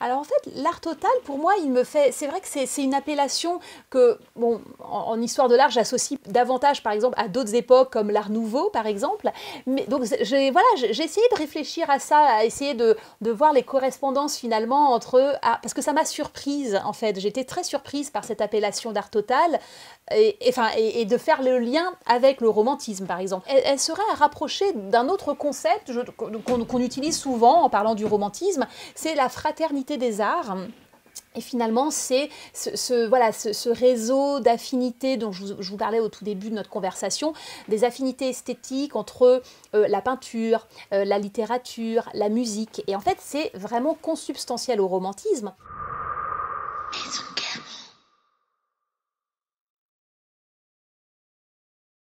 Alors en fait, l'art total, pour moi, il me fait. C'est vrai que c'est une appellation que, bon, en, histoire de l'art, j'associe davantage, par exemple, à d'autres époques comme l'art nouveau, par exemple. Mais donc, j'ai voilà, j'ai essayé de réfléchir à ça, à essayer de, de voir les correspondances finalement entre. Ah, parce que ça m'a surprise, en fait. J'étais très surprise par cette appellation d'art total et, enfin, et, de faire le lien avec le romantisme, par exemple. Elle, serait à rapprocher d'un autre concept qu'on utilise souvent en parlant du romantisme, c'est la fraternité des arts. Et finalement, c'est ce, réseau d'affinités dont je vous, parlais au tout début de notre conversation, des affinités esthétiques entre euh, la peinture, euh, la littérature, la musique. Et en fait, c'est vraiment consubstantiel au romantisme.